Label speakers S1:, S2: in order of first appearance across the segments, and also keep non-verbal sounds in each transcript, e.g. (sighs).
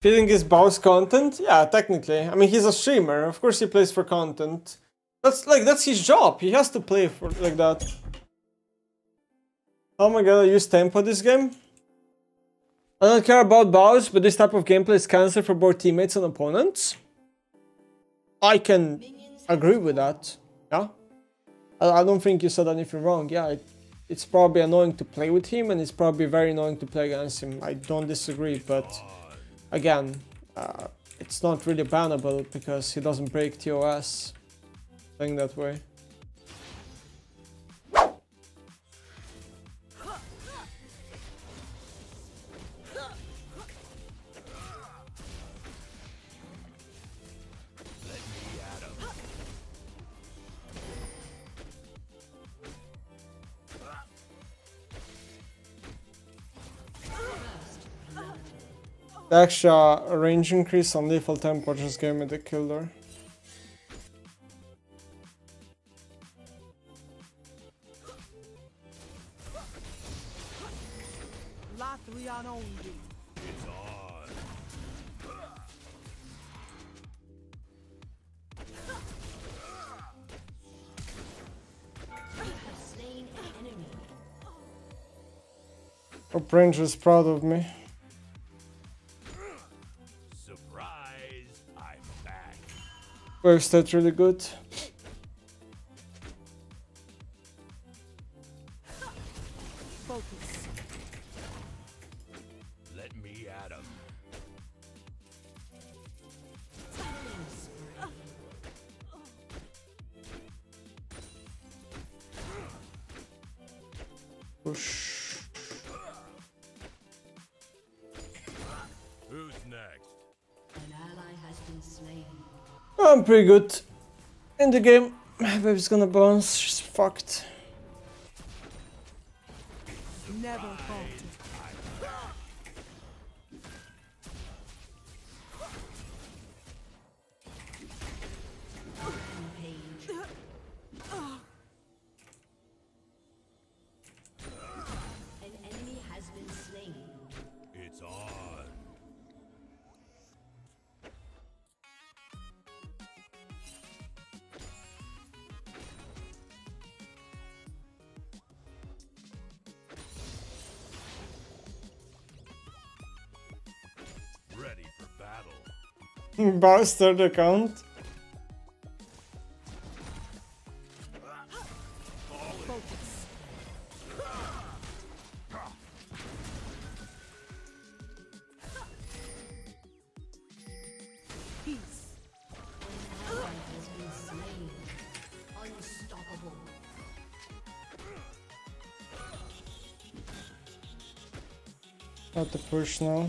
S1: Feeling his boss content? Yeah, technically. I mean, he's a streamer. Of course he plays for content. That's like, that's his job. He has to play for like that. Oh How am I gonna use tempo this game? I don't care about bows, but this type of gameplay is cancer for both teammates and opponents. I can agree with that. Yeah. I, I don't think you said anything wrong. Yeah, it, it's probably annoying to play with him and it's probably very annoying to play against him. I don't disagree, but again, uh, it's not really bannable because he doesn't break TOS playing that way. The extra range increase on lethal tempo just gave me the killer.
S2: Lathrian only.
S1: Hope Ranger is proud of me. Works that really good.
S2: Focus.
S3: Let me at 'em.
S1: Push. I'm pretty good in the game. (sighs) My baby's gonna bounce. She's fucked.
S4: Slain. Unstoppable.
S1: Not the push now.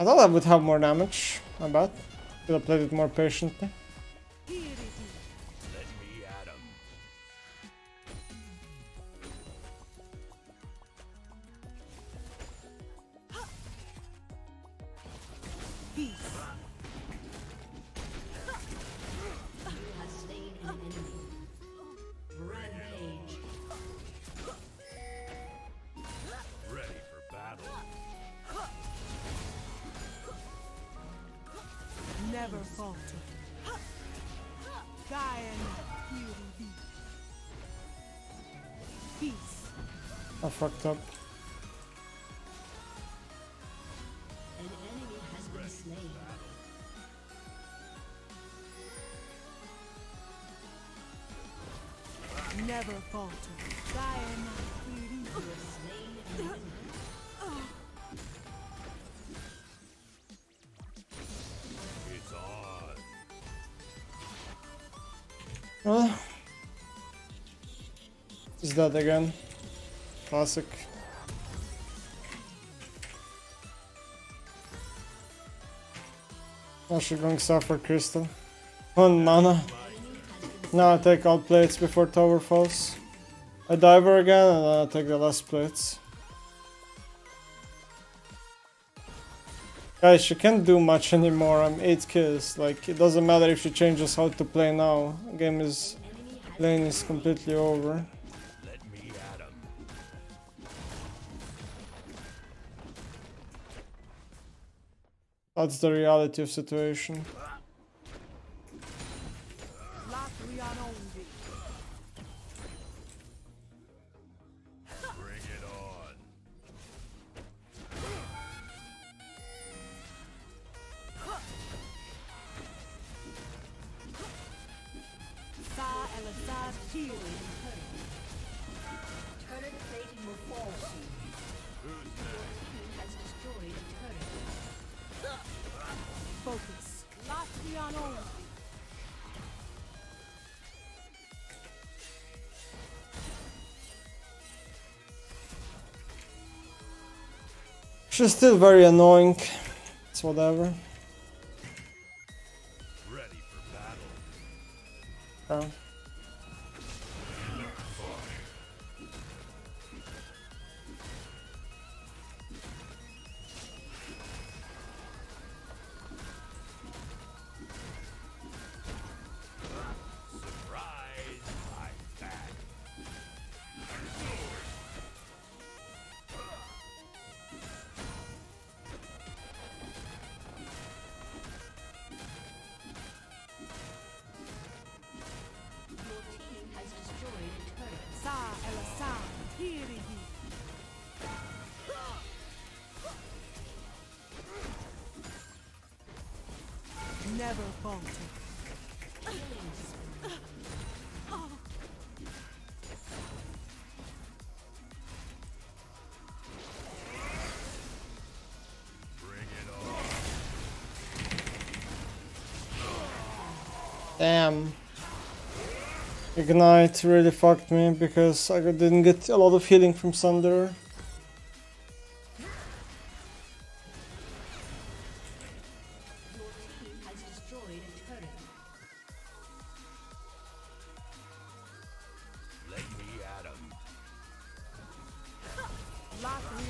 S1: I thought I would have more damage. My bad. Could have played it more patiently.
S2: Peace. Falter. Peace.
S1: I fucked up. Well, he's dead again. Classic. Actually going south for Crystal. Oh, One mana. Now I take all plates before tower falls. I diver again and then I take the last plates. Guys, she can't do much (laughs) anymore. I'm 8 kills. Like, it doesn't matter if she changes how to play now. Game is... Lane is completely over. That's the reality of situation.
S2: Sa Elisad Kiri.
S4: Turret plating will fall soon. Who's Your team has destroyed a turret.
S2: Focus. Latvian only.
S1: She's still very annoying. It's whatever.
S3: Ready for battle.
S1: Yeah.
S2: Never falter.
S3: Bring it on.
S1: Damn. Ignite really fucked me because I didn't get a lot of healing from Sunder.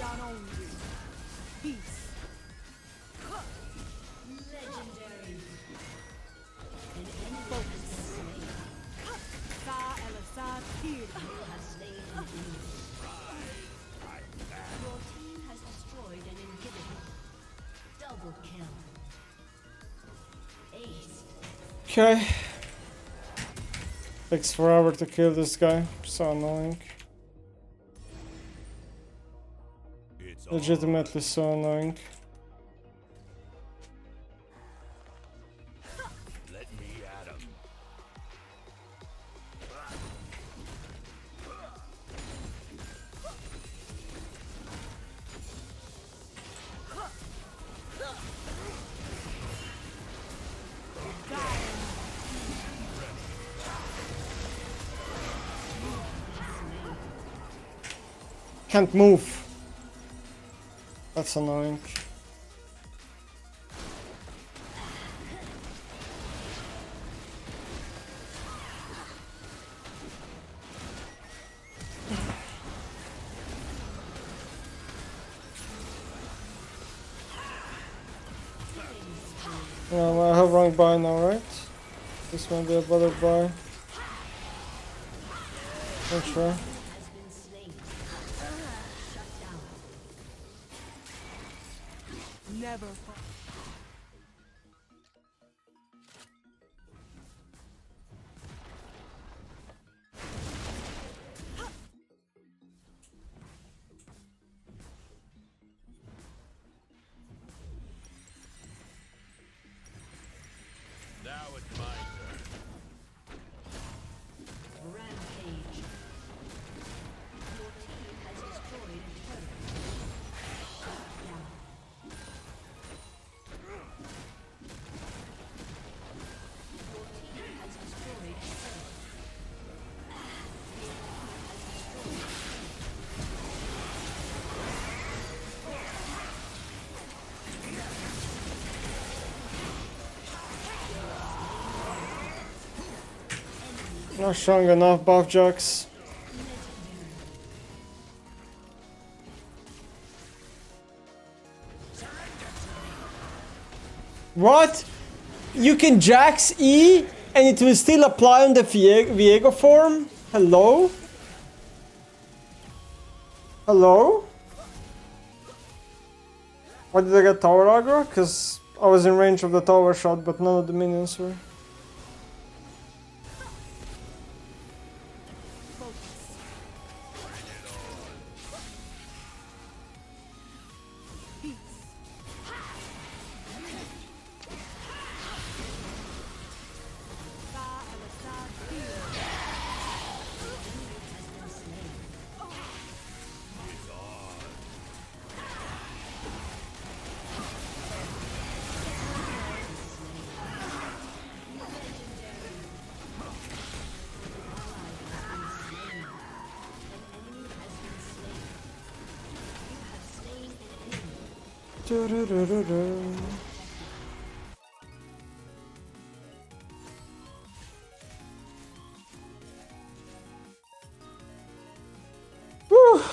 S2: Latvian only. Peace.
S4: Legendary. An enemy has been slain.
S2: Sa Elisad Kiri.
S4: You slain an. Your team has destroyed an inhibitor. Double kill. Ace.
S1: Okay. Takes forever to kill this guy. So annoying. Legitimately so annoying.
S3: Let me at him.
S1: Can't move. That's annoying. Well, I have wrong buy now, right? This might be a better buy. Not sure.
S2: Never.
S3: Now it's my
S1: Not strong enough, buff Jax. What? You can Jax E and it will still apply on the Vie- Viego form? Hello? Hello? Why did I get tower aggro? Because I was in range of the tower shot, but none of the minions were.
S2: Peace.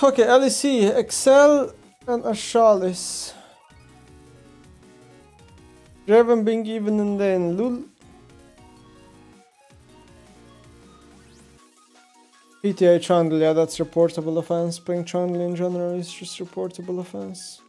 S1: Okay, LEC, Excel and Astralis. Draven being even and then Lul. PTA Chandler, yeah, that's reportable offense. Playing Chandler in general is just reportable offense.